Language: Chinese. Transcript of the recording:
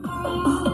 啊。